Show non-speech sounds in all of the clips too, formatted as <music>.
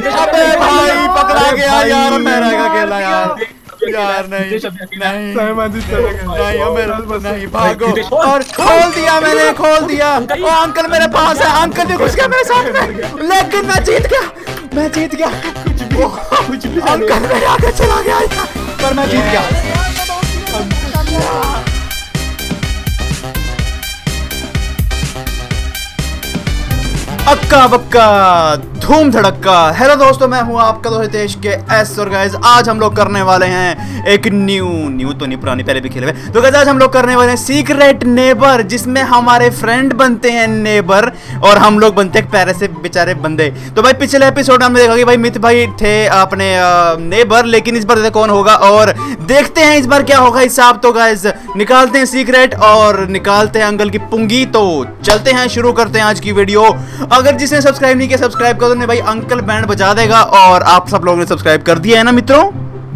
अबे भाई पकड़ा गया यार मैं रह गया अकेला यार यार नहीं नहीं नहीं नहीं भागो और खोल दिया मैंने खोल दिया ओ अंकल मेरे पास है अंकल भी घुस गया मेरे साथ में लेकिन मैं जीत गया मैं जीत गया अंकल मेरे आगे चला गया पर मैं जीत गया अक्का बक्का धूम धड़क्का हेलो दोस्तों, मैं हूँ आपका दोस्त हितेश के एस और गाइस आज हम लोग करने वाले हैं एक न्यू न्यू तो नहीं, पुरानी, पहले भी खेले हुए। तो गाइस आज हम लोग करने वाले हैं सीक्रेट नेबर जिसमें हमारे फ्रेंड बनते हैं नेबर और हम लोग बनते हैं पैरे से बेचारे बंदे। तो भाई, पिछले एपिसोड में हमने देखा कि भाई मित भाई थे अपने नेबर लेकिन इस बार देखते कौन होगा और देखते हैं इस बार क्या होगा हिसाब। तो गाइस निकालते हैं सीक्रेट और निकालते हैं अंकल की पुंगी। तो चलते हैं, शुरू करते हैं आज की वीडियो अगर जिसने सब्सक्राइब नहीं किया सब्सक्राइब कर दो नहीं भाई अंकल बैंड बजा देगा और आप सब लोगों ने सब्सक्राइब कर दिया है ना मित्रों?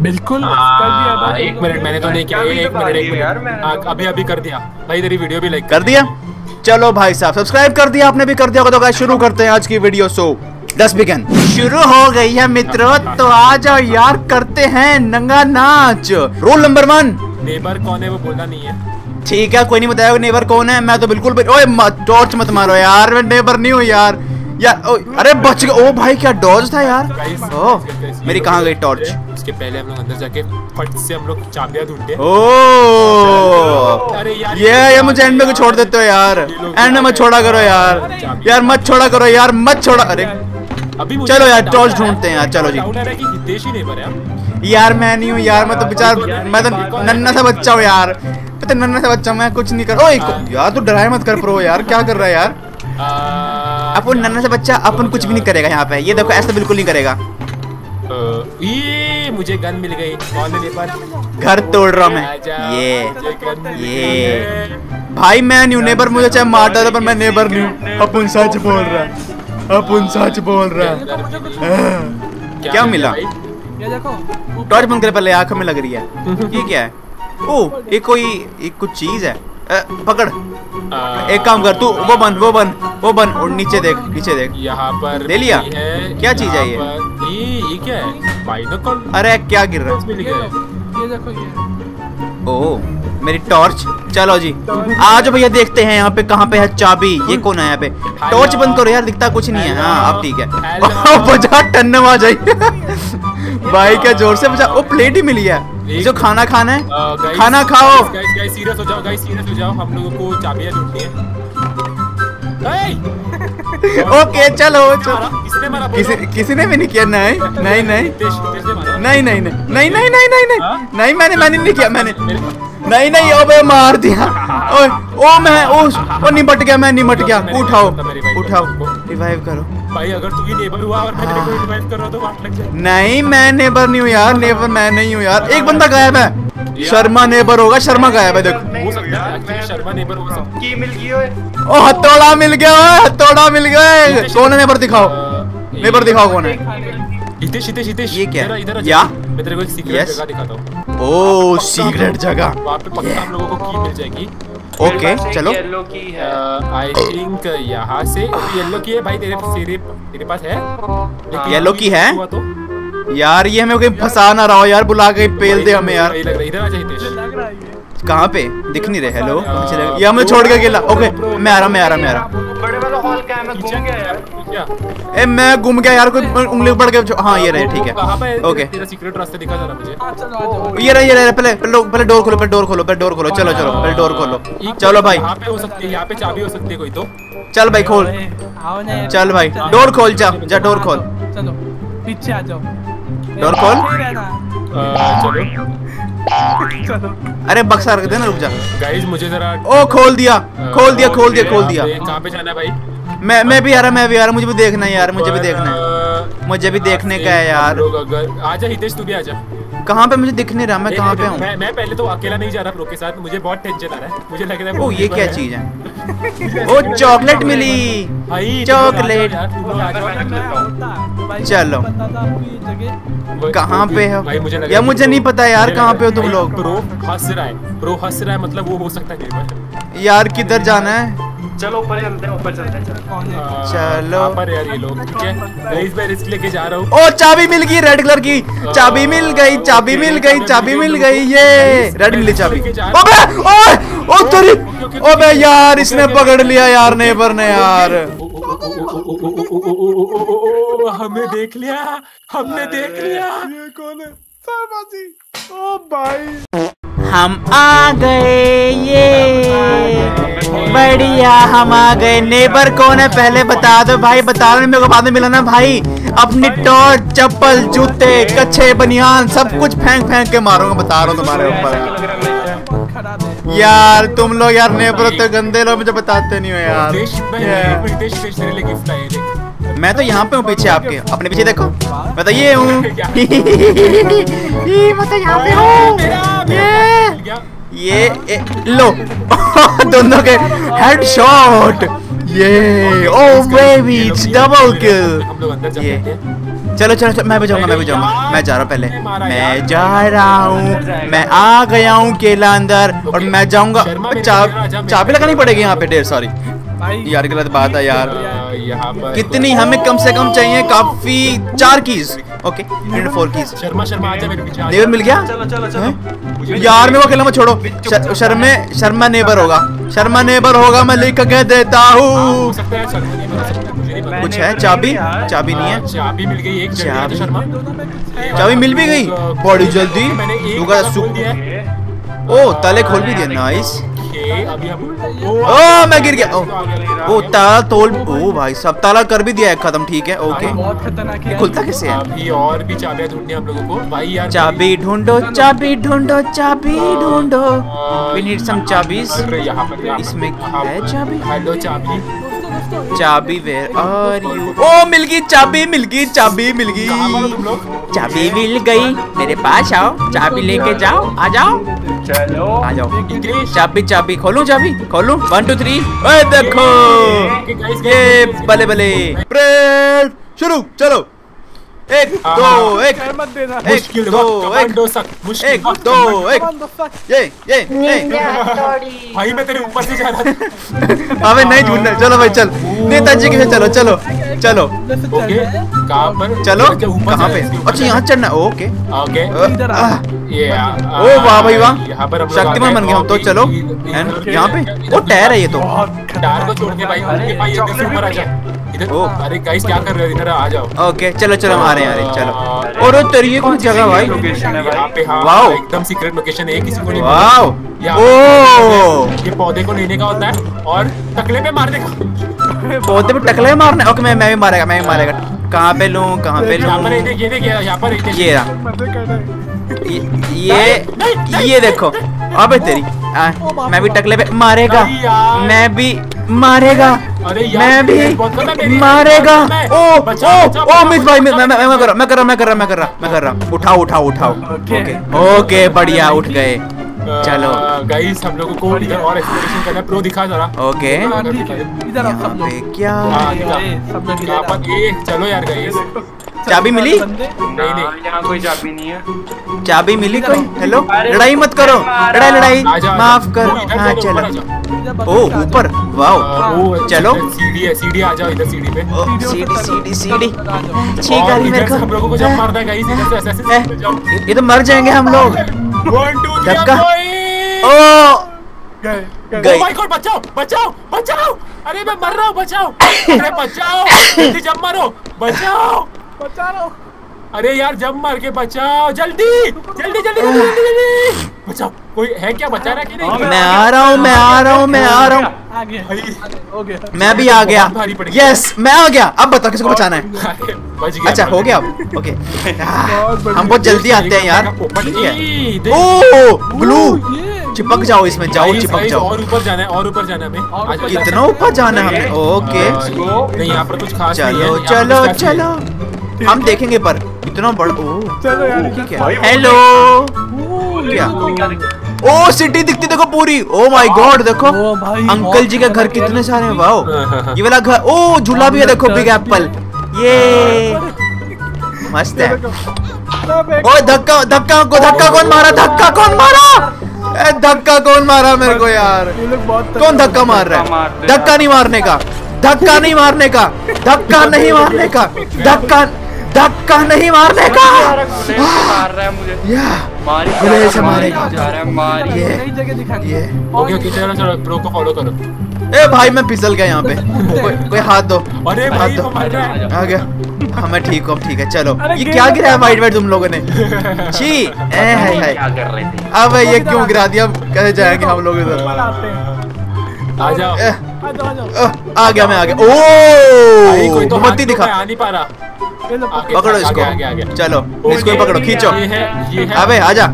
बिल्कुल कर दिया भाई एक मिनट मैंने तो नहीं किया एक मिनट एक मिनट हाँ, अभी अभी कर दिया। भाई तेरी वीडियो भी लाइक कर दिया? चलो भाई साहब सब्सक्राइब कर दिया आपने भी कर दिया होगा तो शुरू करते हैं आज की वीडियो सो दस बिगन शुरू हो गई है मित्रों तो आ जाओ यार करते हैं नंगा नाच। रोल नंबर वन नेबर कौन है वो बोला नहीं है। ठीक है कोई नहीं बताया नेबर कौन है? मैं तो बिल्कुल ओए टॉर्च मत मारो यार मैं नेबर नहीं हूँ यार। यार ओ, अरे बच गया ओ भाई क्या डॉज था यार? ओ मेरी कहाँ गई टॉर्च हैं। उसके पहले हम लोग अंदर जाके फट से हम लोग चाबियाँ ढूंढते ओ अरे यार, ये ये मुझे एंड में को छोड़ देते हो यार। एंड में मत छोड़ा करो यार। यार मत छोड़ा करो यार मत छोड़ा। अरे अभी चलो यार टॉर्च है। ढूंढते हैं यार चलो जी। है ही है। यार मैं नहीं हूँ यार मैं तो बेचार मैं तो नन्ना सा बच्चा हूँ यार। मैं तो नन्ना सा बच्चा मैं कुछ नहीं कर ओए यार तू डराए मत कर प्रो यार क्या कर रहा है यार? आ, अपन नन्ना सा बच्चा अपन कुछ भी नहीं करेगा यहाँ पे। ये देखो ऐसा बिल्कुल नहीं करेगा। ये मुझे गन मिल गई। घर तोड़ रहा हूँ मैं। ये। ये। भाई मैं न्यू नेबर मुझे चाहे मार डाले पर मैं नेबर हूँ। अपन सच बोल रहा अपन सच बोल रहा क्या मिला भाई? टॉर्च बंद कर पहले आँखों में लग रही है। ये क्या है? ओ ये कोई एक कुछ चीज़ है। पकड़। आ, एक काम कर तू वो बन वो बन वो बन और नीचे देख नीचे देख। यहाँ पर ले लिया? है क्या चीज़ है ये? ये क्या है? अरे क्या गिर रहा है? ओ मेरी टॉर्च। चलो जी। आज भैया देखते हैं यहाँ पे कहाँ पे है चाबी। ये कौन है यहाँ पे? टॉर्च बंद करो यार दिखता कुछ नहीं है। हाँ अब ठीक है। <laughs> बजा टन्नम आ जाइए भाई क्या ज़ोर से बजा। ओ प्लेट ही मिली है। जो खाना खाना है खाना खाओ। सीरियस हो जाओ गाइस सीरियस हो जाओ। हम लोगों को चाबियाँ ढूंढनी है! ओके <laughs> चलो चलो। किसी? किसी ने भी नहीं किया? नहीं नहीं नहीं। नहीं नहीं नहीं। नहीं नहीं नहीं नहीं नहीं। हाँ? नहीं मैंने मैंने नहीं किया मैंने। नहीं नहीं ओबे मार दिया। ओए ओ मैं ओ ओ निपट गया मैं निपट गया। उठाओ उठाओ। रिवाइव करो। भाई अगर तू ही नेबर हुआ और मैं तेरे को रिवाइव कर रहा तो वाट लग जाए नहीं मैं नेबर नहीं हूँ यार नेबर मैं नहीं हूँ यार। एक बंदा गायब है। शर्मा नेबर होगा शर्मा गायब है देखो। हो सकता है शर्मा नेबर हो सकता की मिल गई ओए। ओ हथौड़ा मिल गया ओए, हथौड़ा मिल गया कौन है नेबर दिखाओ? नेबर दिखाओ कौन है? हितेश हितेश हितेश। ये क्या इधर इधर या? मैं तेरे को एक सीक्रेट जगह दिखाता हूँ। ओ सीक्रेट जगह। वहाँ पे पक्का हम लोगों को की मिल जाएगी। ओके चलो। येलो की है आई थिंक यहाँ से। येलो की है भाई तेरे तेरे तेरे पास है? लेकिन Yellow की है? तो। यार ये हमें कहीं फंसा ना रहा हो यार बुला के पेल दे हमें यार। है है कहाँ पे? दिख नहीं रहे हेलो ये हमें छोड़ के गेला ओके मैं आ रहा मैं आ रहा मैं आ रहा। हॉल है मैं घूम गया यार। क्या ए मैं गुम गया यार कोई उंगली पड़ के हाँ ये रहे ठीक कहाँ पे है ओके। तेरा सीक्रेट रास्ता दिखा जरा मुझे। हाँ चलो आ जाओ। ये रहे ये रहे पहले पहले पहले डोर खोलो पहले डोर खोलो पहले डोर खोलो। चलो चलो पहले डोर खोलो। चलो भाई। यहाँ पे हो सकती है यहाँ पे चाबी हो सकती है कोई तो। चल भाई खोल। चल भाई। डोर खोल जा जा डोर खोल। चलो। पीछे आ जाओ। डोर खोल। चलो। अरे बक्सा रख देना रुक जा। गाइस मुझे जरा ओ खोल दिया। खोल दिया खोल दिया खोल दिया। कहाँ पे जाना है भाई? मैं मैं भी आ रहा मैं भी आ रहा मुझे भी देखना है यार मुझे भी देखना है। मुझे भी देखने का है यार। आजा हितेश तू भी आजा। कहाँ पे? मुझे दिख नहीं रहा मैं कहाँ पे हूँ? मैं मैं पहले तो अकेला नहीं जा रहा प्रो के साथ मुझे बहुत टेंशन आ रहा है। मुझे लग रहा है ओ ये क्या चीज़ है? <laughs> ओ चॉकलेट मिली। जाओ चॉकलेट। चलो। कहाँ पे हो? या मुझे नहीं पता यार कहाँ पे हो तुम लोग? प्रो हंस रहा है। प्रो हंस रहा है मतलब वो हो सकता है यार किधर जाना है? चलो ऊपर चलते हैं ऊपर चलते हैं चलो पर यार ये लोग ठीक है इस बार इसके लेके जा रहा हूँ ओ चाबी मिल गई रेड कलर की चाबी मिल गई चाबी मिल गई चाबी मिल गई ये रेड मिली चाबी ओबे ओए ओ तेरी ओबे यार इसने पकड़ लिया यार नेबर ने यार हमें देख लिया हमने देख लिया ये कौन है ओ भाई हम आ गए ये बढ़िया हम आ गए। नेबर कौन है? पहले बता दो भाई बता दो। मेरे को बाद में मिला ना भाई। अपनी टॉर्च चप्पल जूते कच्छे बनियान सब कुछ फेंक फेंक के मारूँगा बता रहा हूँ तुम्हारे ऊपर। यार तुम लोग यार नेबर तो गंदे लोग मुझे बताते नहीं हो यार। मैं तो यहाँ पे हूँ पीछे आपके। अपने पीछे देखो। मैं तो ये हूँ। <laughs> <laughs> मैं तो यहाँ पे हूँ। ये ए, लो। <laughs> दोनों के head shot yeah oh baby it's double kill yeah. चलो चलो चलो मैं भी जाऊँगा मैं भी जाऊँगा। मैं जा रहा हूँ पहले। मैं जा रहा हूँ। मैं आ गया हूँ केला अंदर और मैं जाऊँगा। चाबी लगानी पड़ेगी यहाँ पे ढेर सारी। यार गलत बात है यार। यहाँ पर कितनी हमें कम से कम चाहिए काफ़ी चार keys okay and four keys Sharma Sharma आजा मेरे पीछे। नेबर मिल गया? चलो चलो चलो। यार मेरे को अकेला मत छोड़ो। शर्मे शर्मा नेबर होगा। शर्मा नेबर होगा मैं लिख के देता हाँ, हूँ कुछ है? चाबी? चाबी नहीं है? हाँ, चाबी मिल गई एक चाबी। शर्मा। चाबी मिल भी गई? बड़ी जल्दी। मैंने एक दिया ओ ताले खोल भी दिए नाइस ओ मैं गिर गया। ओ ओ ताला तोल ओ भाई सब ताला कर भी दिया है खत्म ठीक है ओके। बहुत खतरनाक है। खुलता कैसे है? अभी और भी चाबियाँ ढूंढनी है हम लोगों को। भाई यार चाबी ढूंढो चाबी ढूंढो चाबी ढूंढो। वी नीड सम चाबीज पर- इसमें यहाँ है चाबी? हेलो चाबी। चाबी वेयर आर यू ओ मिल गई चाबी मिल गई चाबी मिल हो गई चाबी मिल गई। मेरे पास आओ चाबी लेके जाओ आ जाओ। चलो। आ जाओ। चाबी चाबी खोलू चाबी? खोलू? वन टू थ्री देखो। ये बले भले प्रेस शुरू चलो। एक हाँ, दो हाँ। एक। मुश्किल दो एक। एक दो एक। ये ये भाई मैं तेरे ऊपर से जा रहा <laughs> अबे नहीं झूठ चलो भाई चल। नेताजी के चलो चलो चलो। ओके कहाँ पर? चलो कहाँ पे? अच्छा यहाँ चढ़ना ओके। ओके। ओ वाह भाई वाह। यहाँ पर हम लोग शक्तिमान बन गए हम तो चलो। यहाँ पे ओ टायर है ये तो। टायर को छोड़ के भाई अरे, भाई इधर से ऊपर आ भी इधर अरे गाइस क्या कर रहे हो? इधर आ जाओ। ओके चलो चलो हम आ रहे हैं आ रहे हैं चलो। और वो तेरी ये कौन जगह भाई? लोकेशन है यहाँ भाई पे हाँ वाओ। एकदम सीक्रेट लोकेशन है किसी को नहीं वाओ। ओ। ये पौधे को लेने का होता है और टकले पे मारने का। <laughs> पौधे पे टकले मारना? ओके मैं मैं भी मारेगा मैं भी मारेगा। कहाँ पे लूँ कहाँ पे यहाँ पर ये लूँ देख ये देख यहाँ पर ये रहा। हैं। ये ये ये देखो अबे तेरी आ, मैं भी टकले पे मारेगा मैं भी मारेगा मैं भी मारेगा। ओ ओ ओ मिस भाई मैं मैं मैं कर रहा मैं कर रहा मैं कर रहा मैं कर रहा मैं कर रहा उठाओ उठाओ उठाओ। ओके। ओके बढ़िया उठ गए। चलो। गाइस हम लोगों को इधर और एक्सप्लोरेशन करना है। प्रो दिखा जरा। ओके। इधर आओ सब लोग। क्या हाँ, सब लोग यहाँ। पर ये चलो यार गाइस चाबी मिली? नहीं नहीं। हाँ, यहाँ कोई चाबी नहीं है। चाबी मिली कोई? हेलो? लड़ाई मत करो। लड़ाई लड़ाई। माफ़ कर। हाँ चलो, चलो। इधर ओ ऊपर। वाओ। चलो। सीढ़ी है सीढ़ी आ जाओ इधर सीढ़ी पे। सीढ़ी सीढ़ी सीढ़ी। है मेरे से हम लोगों को जब मारना है गाइस इधर से ऐसे ये- तो मर जाएँगे हम लोग। वन टू थ्री धक्का। ओ। गए। माय गॉड बचाओ बचाओ बचाओ। अरे मैं मर रहा हूँ बचाओ। अरे बचाओ। जल्दी जब मारो। बचाओ। बचा लो अरे यार जब मार के बचाओ। जल्दी जल्दी जल्दी जल्दी जल्दी जल्दी। बचाओ। कोई है क्या? बचा रहा कि नहीं? मैं आ रहा हूँ मैं आ रहा हूँ मैं आ रहा हूँ। हो मैं भी आ गया। यस मैं आ गया। अब बताओ किसको बचाना है? <laughs> अच्छा हो गया। अब। ओके <laughs> हम बहुत जल्दी आते हैं यार। है। ओ ग्लू चिपक जाओ इसमें जाओ चिपक जाओ। और ऊपर जाना है और ऊपर जाना है हमें। कितना ऊपर जाना है हमें? ओके नहीं यहाँ पर कुछ खास चलो चलो है। चलो। हम देखेंगे पर इतना बड़ा ओ चलो यार ठीक इधर है हेलो क्या? ओ सिटी दिखती देखो पूरी। ओ माय गॉड देखो। अंकल जी के घर कितने सारे हैं वाओ। हाँ, हाँ, हाँ। ये वाला घर ओ झूला भी है देखो बिग एप्पल ये। मस्त है। ओए धक्का धक्का को धक्का कौन मारा? धक्का कौन मारा? ए धक्का कौन मारा मेरे को यार? कौन धक्का मार रहा है धक्का नहीं मारने का। धक्का नहीं मारने का। धक्का नहीं मारने का। धक्का धक्का नहीं मारने का। मार रहा है मुझे रहा से मारेगा। जा रहा है मारी ये ये। ओके ओके चलो चलो प्रो को फॉलो करो। ए भाई मैं फिसल गया यहाँ पे। कोई कोई हाथ दो अरे हाथ दो। है आ गया। हाँ मैं ठीक हूँ ठीक है चलो। ये क्या में गिराया वाइट वाइट तुम लोगों ने? छी ए है है क्या कर रहे थे। अब ये क्यों गिरा दिया? अब कैसे जाएँगे हम लोग इधर। आ जाओ। आ जाओ आ जाओ। आ गया मैं आ गया। ओ तो मोमबत्ती तो दिखा। नहीं पा रहा। आगे, पकड़ो आगे, इसको। आगे। चलो इसको ही पकड़ो खींचो। ये है ये है। अबे आजा।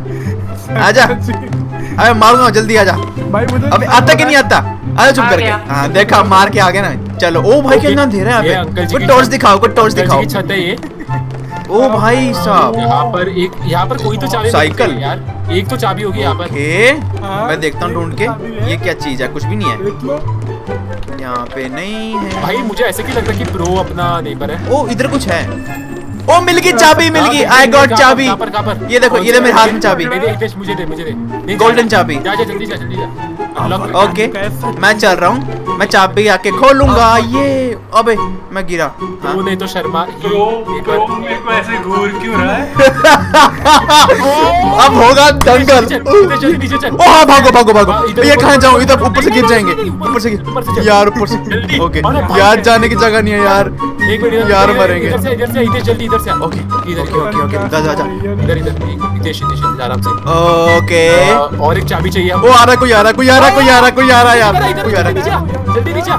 आजा। अबे मारूँगा जल्दी आजा। अबे आता कि नहीं आता? आजा चुप आ करके। हाँ देखा मार के आ गया ना। चलो ओ भाई ओके, कितना अंधेरा है ये यहाँ टॉर्च दिखाओ कुछ टॉर्च दिखाओ की छत है ये। ओ भाई साहब। यहाँ पर एक यहाँ पर कोई तो चाबी साइकिल। यार। एक तो चाबी होगी यहाँ पर। हाँ, मैं देखता हूँ ढूंढ के ये क्या चीज़ है कुछ भी नहीं है। देख लो यहाँ पे नहीं है। भाई मुझे ऐसे क्यों लगता है कि प्रो अपना नेबर है? ओ इधर कुछ है। ओ मिल गई चाबी मिल गई। आई गॉट चाबी। कहाँ पर, पर? ये देखो ये दे मेरे हाथ में चाबी। दे दे हितेश, मुझे दे मुझे दे। जा, चाबी। जा जा जल्दी जा जल्दी जा। ओके मैं चल रहा हूँ। मैं चाबी आके खोलूँगा। ये अबे मैं गिरा। हाँ? तू नहीं तो शर्मा ये- प्रो प्रो मेरे को ऐसे घूर क्यों रहा है? <laughs> अब होगा दंगल। ओ हाँ भागो भागो भागो। ये कहाँ जाऊँ? इधर ऊपर से गिर जाएँगे। ऊपर से गिर यार ऊपर से ओके। यार जाने की जगह नहीं है यार। यार मरेंगे। इधर से इधर से हितेश जल्दी इधर से। ओके इधर ओके ओके ओके। जा जा जा। इधर इधर हितेश हितेश हितेश, आराम से। ओके। और एक चाबी चाहिए ओ आ रहा कोई आ रहा कोई आ रहा कोई आ रहा कोई आ रहा यार। कोई आ रहा जल्दी नीचे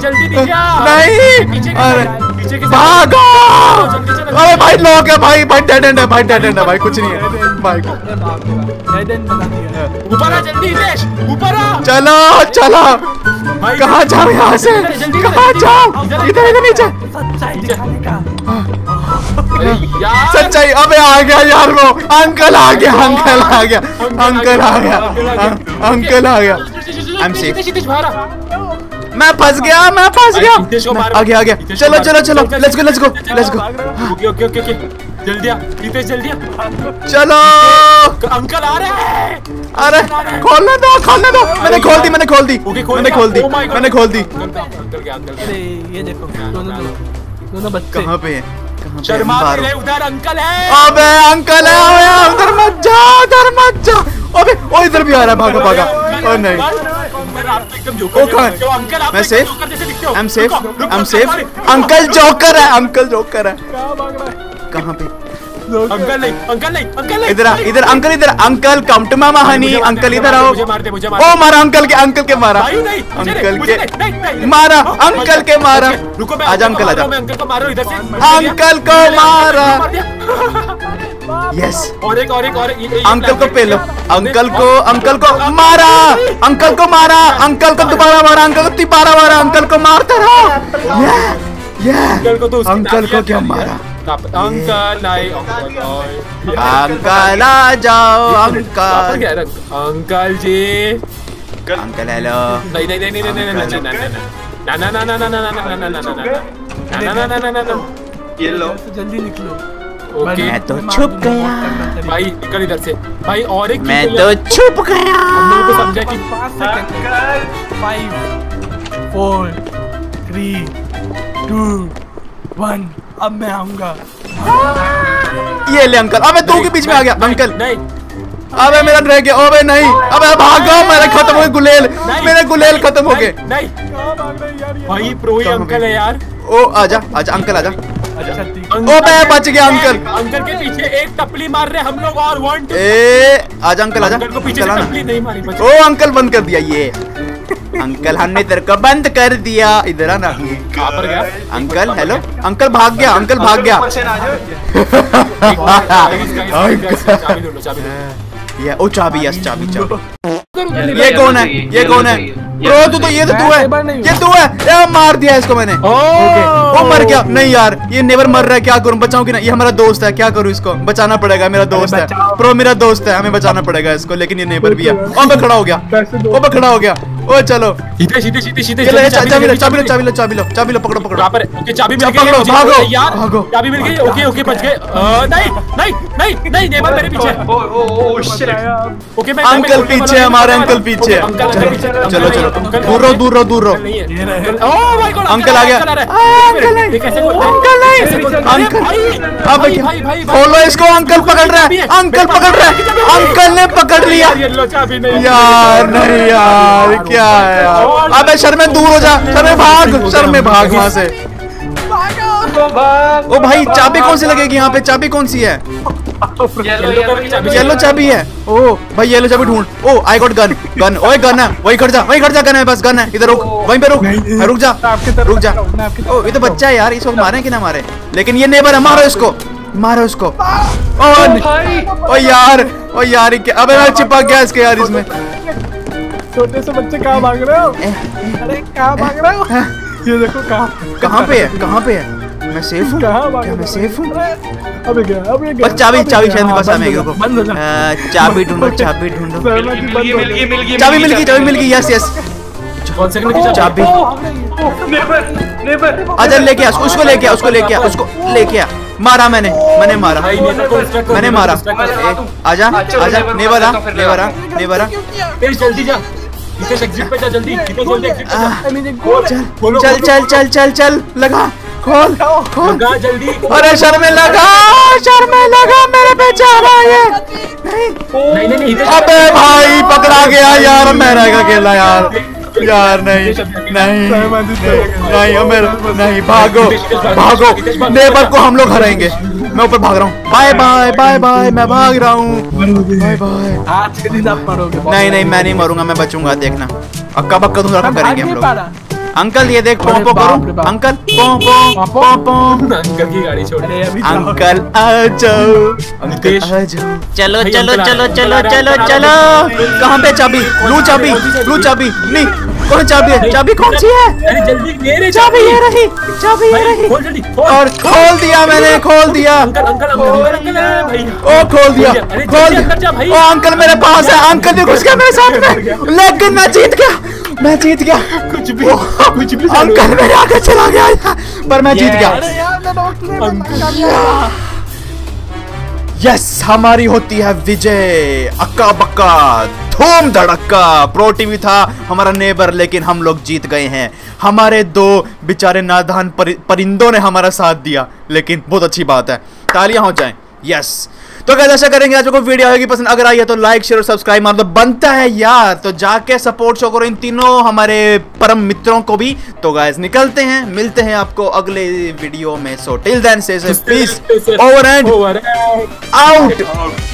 जल्दी नीचे। <laughs> नहीं। अरे भागो अरे भाई लोग है भाई भाई डेड एंड है भाई डेड एंड है भाई कुछ नहीं है भाई ऊपर आ जल्दी हितेश ऊपर आ चलो चलो कहाँ जाओ यहाँ से कहाँ जाओ इधर, इधर नीचे सच्चाई अबे आ गया यार वो अंकल आ गया अंकल आ गया अंकल आ गया अं- अंकल आ गया I'm safe. हितेश हितेश बाहर आ मैं फंस गया मैं फंस गया। आ गया आ गया चलो चलो चलो। Let's go let's go let's go okay okay okay okay. जल्दी आ हितेश जल्दी आ। चलो। अंकल आ रहे हैं। अरे खोलने दो खोलने दो। मैंने खोल दी मैंने खोल दी मैंने खोल दी Oh. मैंने खोल दी। अंकल का अंकल अरे ये देखो दोनों दोनों बच्चे। कहाँ पे? है शर्मा रहे उधर अंकल है। अबे अंकल है अबे उधर मत जा उधर मत जा। अबे ओ इधर भी आ रहा है भागा भागा। ओ नहीं। मैं safe I am safe I am safe uncle joker है। अंकल जोकर है कहाँ पे? अंकल नहीं अंकल नहीं अंकल नहीं। इधर इधर अंकल इधर अंकल कम टू मामा हनी अंकल इधर आओ। ओ मारा अंकल के अंकल के मारा। अंकल के मारा अंकल के मारा। रुको आजा अंकल आजा। अंकल को मारो इधर से। अंकल को मारा। यस और एक और एक और ये- ये अंकल को पेलो अंकल को अंकल को मारा अंकल को मारा अंकल को दोबारा मारा अंकल को दोबारा मारा अंकल को मारते रहो ये ये अंकल को तो अंकल को क्या मारा अंकल आए अंकल आ जाओ अंकल है? अंकल जी अंकल हेलो नहीं नहीं नहीं नहीं नहीं नहीं नहीं नहीं ना ना ना ना ना ना ना ना ना ना ना ना ना ना ना ना ना ना ये लो जल्दी निकलो ओके। मैं तो छुप गया। भाई निकल इधर से। भाई और एक मैं तो छुप गया। हम लोगों को समझा कि पाँच second uncle five four three two one अब मैं आऊँगा। ये ले अंकल। अबे तू के बीच में आ गया। अंकल। नहीं। अबे मेरा रह गया। अबे नहीं। अबे भागो मेरे खत्म हो गए गुलेल। मेरे गुलेल खत्म हो गए। नहीं। कहाँ भाग रहे यार भाई प्रो ही अंकल है यार। ओ आजा आजा अंकल आजा। अच्छा बच गया अंकल। अंकल के पीछे एक टपली मार रहे हम लोग और वन टू ए आजा अंकल आजा। अंकल को पीछे चला टपली नहीं मारी ओ अंकल बंद कर दिया ये। अंकल हमने तेरे को बंद कर दिया। इधर आना कहाँ पर गया? Uncle hello. अंकल भाग गया अंकल भाग गया। <laughs> ये ओ चाबी यस चाबी चाबी। ये कौन है? ये कौन है? प्रो तू तो ये तो तू है। ये तू है। ये मार दिया इसको मैंने। वो मर गया। नहीं यार ये नेवर मर रहा है क्या करूँ? बचाऊं कि ना? ये हमारा दोस्त है क्या करूँ इसको? बचाना पड़ेगा मेरा दोस्त है। प्रो मेरा दोस्त है हमें बचाना पड़ेगा इसको लेकिन ये नेबर भी है। <laughs> और मैं खड़ा हो गया। वो मैं खड़ा हो गया। ओ चलो। सीधे सीधे सीधे सीधे ये लो ये जल्दी, चाबी लो चाबी लो चाबी लो चाबी लो चाबी लो पकड़ो पकड़ो। यहाँ पर ओके चाबी मिल गई है। भागो, यार। भागो। चाबी मिल गई ओके ओके बच गए। नहीं नहीं नहीं नहीं नेबर मेरे पीछे। ओ ओ ओ शिट ओके मैं अंकल पीछे हमारे अंकल पीछे। अंकल अंकल पीछे। चलो। चलो दूर रहो दूर रहो दूर रहो। नहीं है अंकल माय गॉड अंकल आ गया। अंकल आ रहा आ, है। अंकल नहीं। कैसे अंकल। हैं? अब भाई भाई भाई। खोलो इसको अंकल पकड़ रहा है। अंकल पकड़ रहा है। अंकल ने पकड़ लिया। यार नहीं। यार नहीं यार क्या है यार? अबे शर्मे दूर हो जा। शर्मे भाग। शर्मे भाग वहाँ से। ओ भाई चाबी कौन सी लगेगी यहाँ पे? चाबी कौन सी है? येलो येलो चाबी? है। ओ भाई येलो चाबी ढूंढ। ओ आई गॉट गन गन ओए गन है। वही खड़ जा वही खड़ जा गन है बस गन है। इधर रुक वहीं पे रुक। हाँ, रुक जा रुक जा। ओ ये तो बच्चा है यार इसको मारे कि ना मारे? लेकिन ये नेबर है मारो इसको मारो इसको। ओ भाई। ओ यार ओ यार ये अबे मैं चिपक गया इसके यार इसमें। छोटे से बच्चे कहाँ भाग रहे हो? अरे कहाँ भाग रहे हो? ये देखो कहाँ कहाँ पे है? कहाँ पे है? मैं सेफ़ हूँ? क्या मैं सेफ़ हूँ? हो? अबे गया अबे गया चाबी चाबी शायद मेरे हाँ, पास आ हो बंद हो जा। चाबी ढूंढो चाबी ढूंढो। मिल गई मिल गई चाबी मिल गई चाबी मिल गई। Yes yes. कौन से की चाबी? Neighbour neighbour. अजर लेके आ उसको लेके आ उसको लेके आ उसको लेके आ। मारा मैंने मैंने मारा। मैंने मारा। आजा हाँ, आजा। नेवर आ हूँ, नेवर आ नेवर आ। जल्दी जा। नितेश एग्जिट पे जा जल्दी नितेश जल्दी एग्जिट पे जा। चल खोलो, चल चल चल चल चल लगा खोल। खोल। लगा जल्दी। अरे शर्मे लगा शर्मे लगा मेरे पे जा रहा है नहीं नहीं नहीं नहीं अबे भाई पकड़ा गया यार मैं रह गया अकेला यार। यार नहीं नहीं नहीं अमर नहीं भागो भागो नेबर को हम लोग हराएँगे मैं ऊपर भाग रहा हूँ बाय बाय बाय बाय मैं भाग रहा हूँ बाय बाय नहीं नहीं मैं नहीं मरूँगा मैं बचूँगा देखना अक्का पक्का तुम करेंगे हम लोग अंकल ये देख पों पों करूँ। अंकल पों पों पों पों। अंकल की गाड़ी छोड़ अंकल आ जाओ। अंकल आ जाओ। चलो चलो चलो चलो चलो चलो। कहाँ पे चाबी? लू चाबी लू चाबी। नहीं कौन चाबी है? चाबी कौन सी है? अरे जल्दी ले रे चाबी ये रही चाबी ये रही। खोल जल्दी खोल। और खोल दिया मैंने खोल दिया। अंकल अंकल अंकल अंकल भाई। ओ खोल दिया खोल दिया। ओ अंकल मेरे पास है। अंकल भी घुस गया मेरे साथ में <laughs> लेकिन मैं जीत गया। मैं जीत गया। कुछ भी कुछ भी अंकल मेरे आगे चला गया पर मैं जीत गया। यस हमारी होती है विजय अक्का बक्का धूम धड़क्का प्रो टीवी था हमारा नेबर लेकिन हम लोग जीत गए हैं। हमारे दो बेचारे नादान परि, परिंदों ने हमारा साथ दिया लेकिन बहुत अच्छी बात है। तालियाँ हो जाएँ। यस तो कैसे ऐसा करेंगे आज को वीडियो आएगी पसंद। अगर आई है तो लाइक शेयर और सब्सक्राइब मार दो। बनता है यार। तो जाके सपोर्ट शो करो इन तीनों हमारे परम मित्रों को भी। तो गाइस निकलते हैं। मिलते हैं आपको अगले वीडियो में। So till then say please over and out.